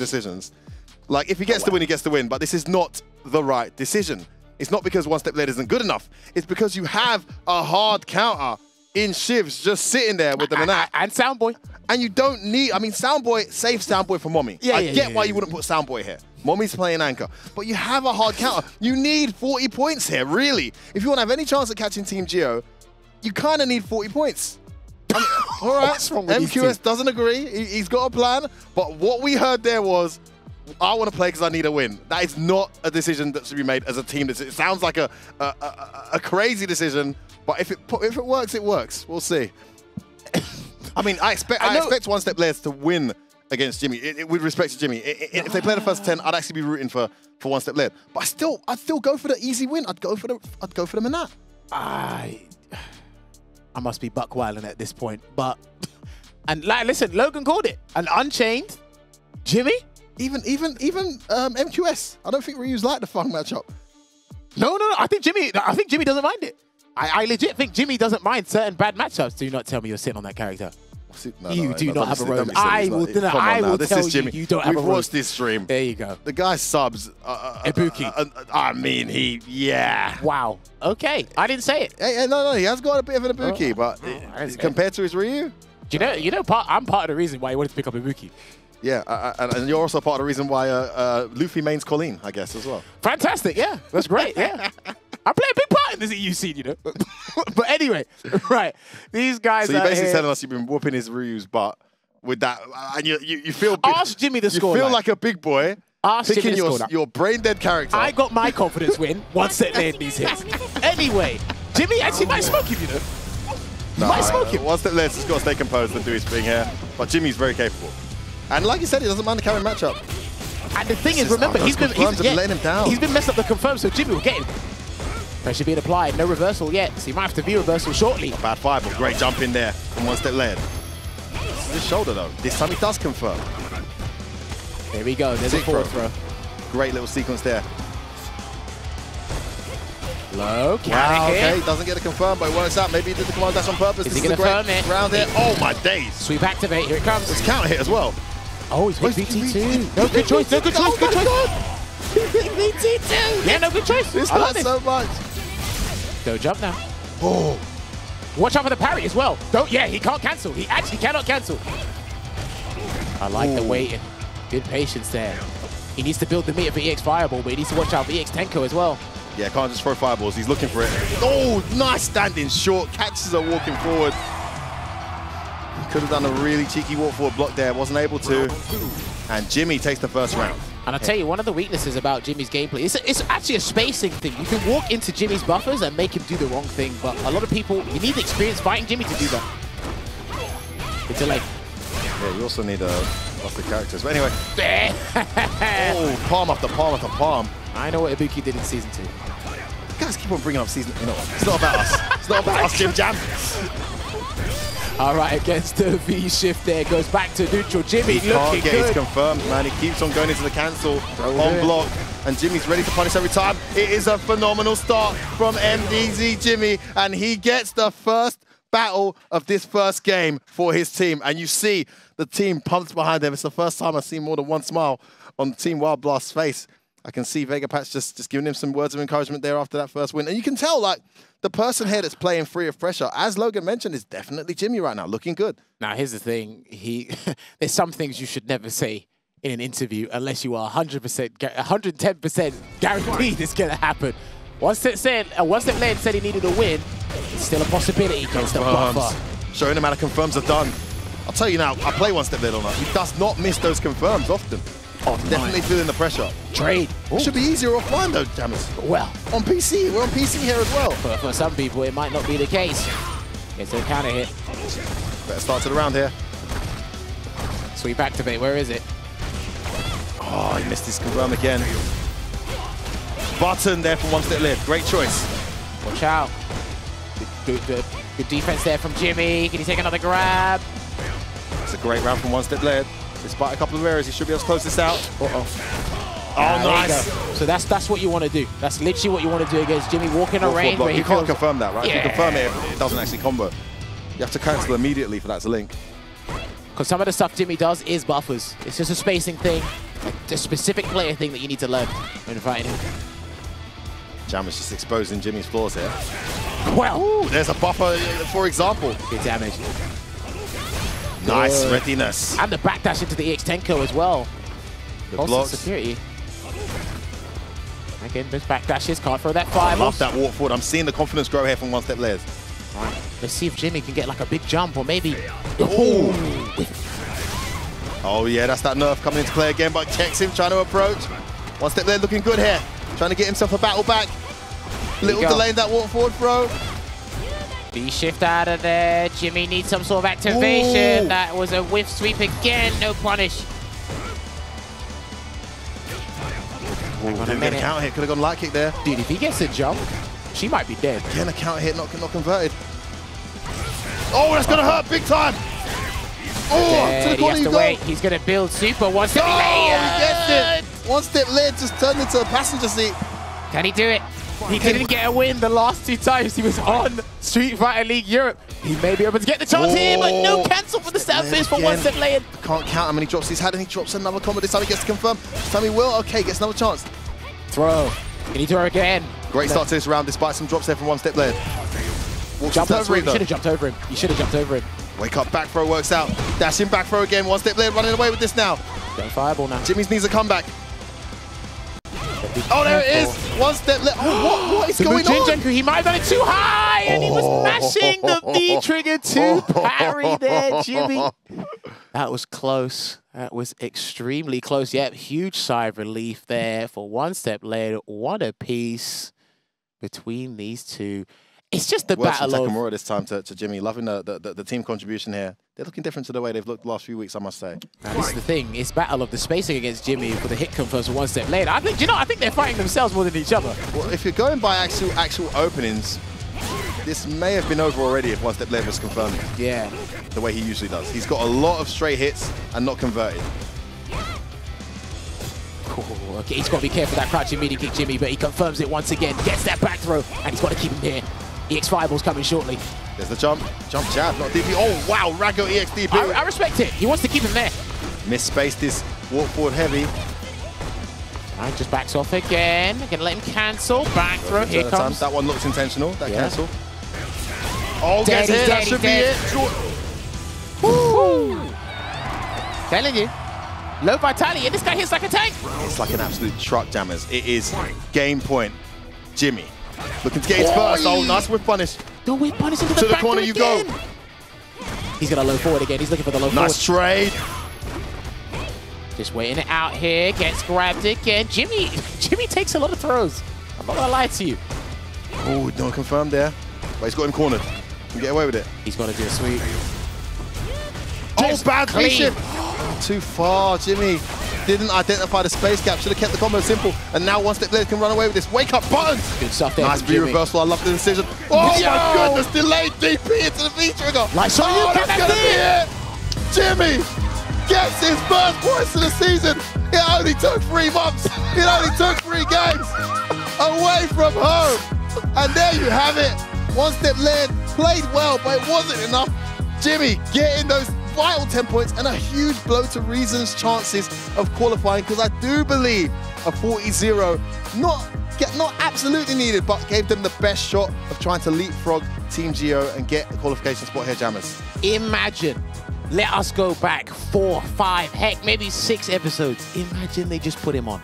decisions. Like, if he gets oh, the win, he gets the win, but this is not the right decision. It's not because one step late isn't good enough. It's because you have a hard counter in Shivs just sitting there with the. And Soundboy. And you don't need, I mean, Soundboy, save Soundboy for Mommy. Yeah, I yeah, get yeah, why yeah. you wouldn't put Soundboy here. Mommy's playing anchor. But you have a hard counter. You need 40 points here, really. If you want to have any chance at catching Team Geo, you kind of need 40 points. I all right, What's wrong with these MQS doesn't agree. He, he's got a plan. But what we heard there was, I want to play because I need a win. That is not a decision that should be made as a team. It sounds like a, a, a, a crazy decision, but if it if it works, it works. We'll see. I mean, I expect I, know- expect one step players to win against Jimmy. It, it- with respect to Jimmy, I- I- if they play the first ten, I'd actually be rooting for for OneStepLayered. But I still, I'd still go for the easy win. I'd go for the, I'd go for the Manat. I I must be buck wilding at this point, but and like listen, Logan called it an Unchained Jimmy. Even, even, even um, MQS. I don't think Ryu's like the fun matchup. No, no, no. I think Jimmy. I think Jimmy doesn't mind it. I, I legit think Jimmy doesn't mind certain bad matchups. Do not tell me you're sitting on that character. No, You no, do no, not have a be silly, road. don't be silly. I will not- deny- come on I will this tell is you Jimmy. you don't have We've a road. watched this stream. There you go. The guy subs. Uh, uh, Ibuki. Uh, uh, I mean, he, yeah. Wow. Okay. I didn't say it. Hey, no, no, he has got a bit of an Ibuki, Oh, but oh, compared to his Ryu, Do you know? You know, part, I'm part of the reason why he wanted to pick up Ibuki. yeah, uh, and, and you're also part of the reason why uh, uh, Luffy mains Kolin, I guess, as well. Fantastic. Yeah, that's great. Yeah. I play a big part in this EU scene, you know. but anyway, right. These guys So you're basically here- telling us you've been whooping his Ryu's butt with that, and you, you, you feel big, Ask Jimmy the score. you feel line. like a big boy Ask Jimmy picking the your, score line. your brain dead character. I got my confidence win once set land these hits. Anyway, Jimmy actually might smoke him, you know. He might smoke him. One step less, he's got to stay composed and do his thing here. But Jimmy's very capable. And like you said, he doesn't mind the Karin matchup. And the thing This is, is- remember, he's been confirms he's, have letting him down. he's been messed up the confirm, so Jimmy will get him. Pressure being applied, no reversal yet, so he might have to view reversal shortly. Bad five, but great jump in there from OneStepLayered. This is his shoulder though. This time he does confirm. There we go. There's a Sick forward throw. throw. Great little sequence there. Low, Wow, okay, hit. doesn't get a confirm, but it works out. Maybe he did the command dash on purpose. Is this he is a great it? round here. Oh my days. Sweep activate, here it comes. It's counter hit as well. Oh, he's hit Oh, he's- VT2. No, good choice, no, good oh, choice, good choice. VT2. Yeah, no, good choice. This I like so much. Jump now. Oh, Watch out for the parry as well. Don't, yeah, he can't cancel. He actually cannot cancel. I like the Ooh. waiting. Good patience there. He needs to build the meter for EX Fireball, but he needs to watch out for EX Tenko as well. yeah, can't just throw fireballs. He's looking for it. Oh, nice standing short. Catches are walking forward. Could have done a really cheeky walk forward block there. Wasn't able to. And Jimmy takes the first round. And I'll tell you, one of the weaknesses about Jimmy's gameplay, it's, it's actually a spacing thing. You can walk into Jimmy's buffers and make him do the wrong thing, but a lot of people, you need experience fighting Jimmy to do that. It's a like, Yeah, you also need a lots of characters. But anyway, oh, palm after palm after palm. I know what Ibuki did in season two. Guys keep on bringing up season. You know, it's not about us. It's not about us, Jim Jam. All right, against the V shift there, goes back to neutral. Jimmy He looking get his good. confirmed, man. He keeps on going into the cancel Throw on block. And Jimmy's ready to punish every time. It is a phenomenal start from MDZ Jimmy. And he gets the first battle of this first game for his team. And you see the team pumped behind him. It's the first time I've seen more than one smile on Team Wild Blast's face. I can see Vega Patch just, just giving him some words of encouragement there after that first win. And you can tell, like, the person here that's playing free of pressure, as Logan mentioned, is definitely Jimmy right now, looking good. Now, here's the thing. He, there's some things you should never say in an interview unless you are 100%, 110% guaranteed it's going to happen. Once it said, uh, once it led said he needed a win, it's still a possibility against the confirms. buffer. Showing him how the confirms are done. I'll tell you now, I play one step late on that. He does not miss those confirms often. Oh, Definitely feeling the pressure. Trade. It should be easier offline though, Jammers. Well, On PC, we're on PC here as well. for, for some people, it might not be the case. It's a counter hit. Better start to the round here. Sweep activate. Where is it? Oh, he missed his confirm again. Button there from one step left. Great choice. Watch out. Good, good, good defense there from Jimmy. Can he take another grab? It's a great round from OneStepLayered. Despite a couple of errors, he should be able to close this out. Uh-oh. Oh, Ah, nice. So that's that's what you want to do. That's literally what you want to do against Jimmy. Walk in a range where he You can't confirm that, right? If you confirm it, it doesn't actually combo. You have to cancel immediately for that to link. Because some of the stuff Jimmy does is buffers. It's just a spacing thing. a specific player thing that you need to learn when fighting him. Jammer's just exposing Jimmy's flaws here. Well, There's a buffer, for example. good damage. Nice Good. readiness. And the backdash into the EX Tenko as well. The Also blocks. security. Again, those backdashes can't throw that I fire. love that walk forward. I'm seeing the confidence grow here from one step layers. Right. Let's see if Jimmy can get like a big jump or maybe. Ooh. Oh yeah, that's that nerf coming into play again, but checks him trying to approach. One step there looking good here. Trying to get himself a battle back. Little delay in that walk forward throw. V shift out of there. Jimmy needs some sort of activation. Ooh. That was a whiff sweep again. No punish. Ooh, on a minute. counter hit, could have gone light kick there. Dude, if he gets a jump, she might be dead. Again, a counter hit, not, not converted. Oh, that's gonna hurt big time. Oh, to the He corner has you to go. wait. He's going to build super. One step Oh, he gets it. OneStepLayered just turned into a passenger seat. Can he do it? He didn't get a win the last two times he was on Street Fighter League Europe. He may be able to get the chance here, but no cancel for the Step fist for OneStepLayered. Can't count how many drops he's had, and he drops another combo. This time he gets to confirm. This time he will. Okay, gets another chance. Throw. Can he throw again? Great start to this round, despite some drops there from one step. Walks Jump over him. You should have jumped over him. You should have jumped over him. Wake up, back throw works out. Dashing back throw again. OneStepLayered, running away with this now. Go fireball now. Jimmy's needs a comeback. Oh, there it is. OneStepLayered. Oh, what, what is The going on? Mujinjenku, he might have done it too high, and he was Oh. mashing the V trigger to parry there, Jimmy. That was close. That was extremely close. Yep, huge sigh of relief there for OneStepLayered. What a piece between these two. It's just the battle of Takamura this time to, to Jimmy. Loving the, the, the, team contribution here. They're looking different to the way they've looked the last few weeks, I must say. Is the thing. It's battle of the spacing against Jimmy for the hit confirms for OneStepLayered. I think you know. I think they're fighting themselves more than each other. Well, if you're going by actual actual openings, this may have been over already if OneStepLayered was confirmed Yeah. the way he usually does. He's got a lot of straight hits and not converted. Ooh, okay, he's got to be careful that crouching medium kick Jimmy, but he confirms it once again. Gets that back throw, and he's got to keep him here. EX Fireball's coming shortly. There's the jump. Jump jab, not DP. Oh, wow. Rago EXDP. I, I respect it. He wants to keep him there. Misspaced his walk forward heavy. Right, just backs off again. Gonna let him cancel. Back throw. Here comes. That one looks intentional. That Yeah. cancel. Oh, Dead, gets hit. That should be it. Short. Telling you. Low vitality, and this guy hits like a tank. It's like an absolute truck, jammers. It is game point. Jimmy. Looking to get his first. Oh, nice with punish. The whip punish into the, To the back corner you go. He's gonna low forward again. He's looking for the low Nice trade. Just waiting it out here. Gets grabbed again. Jimmy, Jimmy takes a lot of throws. I'm not gonna lie to you. Oh, no confirmed there. But he's got him cornered. Can get away with it. He's gonna do a sweep. Oh, bad clean. Too far, Jimmy. Didn't identify the space gap. Should have kept the combo simple. And now OneStepLayered can run away with this. Wake up, buttons. Good stuff there. Nice reversal. I love the decision. Oh Yo. my goodness, delayed DP into the V trigger. Like so oh, that's gonna be it. Jimmy gets his first points of the season. It only took three months. It only took three games away from home. And there you have it. OneStepLayered, played well, but it wasn't enough. Jimmy getting those vital 10 points and a huge blow to Reason's chances of qualifying because I do believe a 40-0 not not absolutely needed, but gave them the best shot of trying to leapfrog Team Geo and get a qualification spot here, Jammers. Imagine. Let us go back four, five, heck, maybe six episodes. Imagine they just put him on.